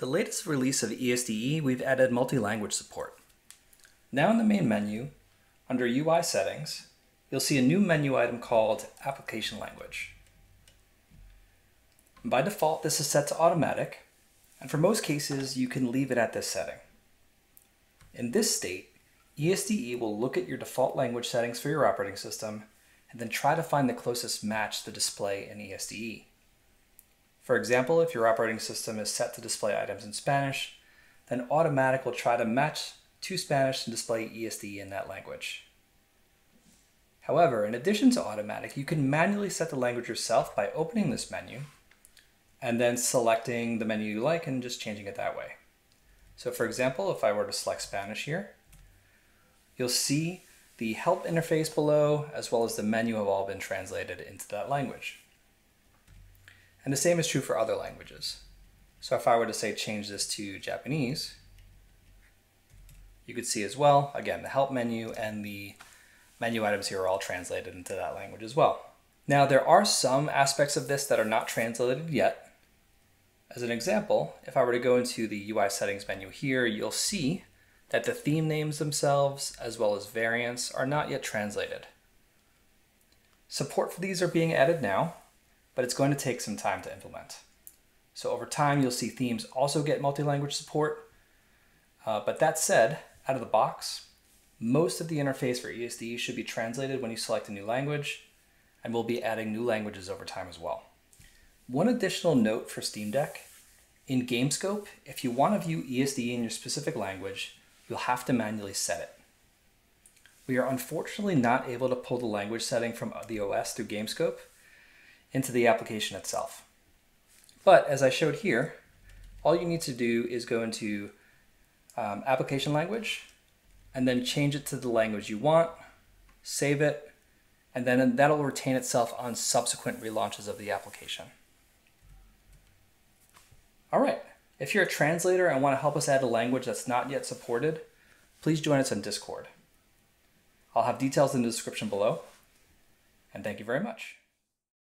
The latest release of ESDE, we've added multi-language support. Now in the main menu, under UI settings, you'll see a new menu item called Application Language. By default, this is set to automatic, and for most cases, you can leave it at this setting. In this state, ESDE will look at your default language settings for your operating system and then try to find the closest match to display in ESDE. For example, if your operating system is set to display items in Spanish, then Automatic will try to match to Spanish and display ESDE in that language. However, in addition to Automatic, you can manually set the language yourself by opening this menu and then selecting the menu you like and just changing it that way. So for example, if I were to select Spanish here, you'll see the help interface below as well as the menu have all been translated into that language. And the same is true for other languages. So if I were to say change this to Japanese, you could see as well, again, the help menu and the menu items here are all translated into that language as well. Now there are some aspects of this that are not translated yet. As an example, if I were to go into the UI settings menu here, you'll see that the theme names themselves, as well as variants, are not yet translated. Support for these are being added now, but it's going to take some time to implement. So over time, you'll see themes also get multi-language support. Uh, but that said, out of the box, most of the interface for ESDE should be translated when you select a new language, and we'll be adding new languages over time as well. One additional note for Steam Deck, in GameScope, if you want to view ESDE in your specific language, you'll have to manually set it. We are unfortunately not able to pull the language setting from the OS through GameScope, into the application itself. But as I showed here, all you need to do is go into um, application language and then change it to the language you want, save it, and then that'll retain itself on subsequent relaunches of the application. All right, if you're a translator and want to help us add a language that's not yet supported, please join us on Discord. I'll have details in the description below, and thank you very much.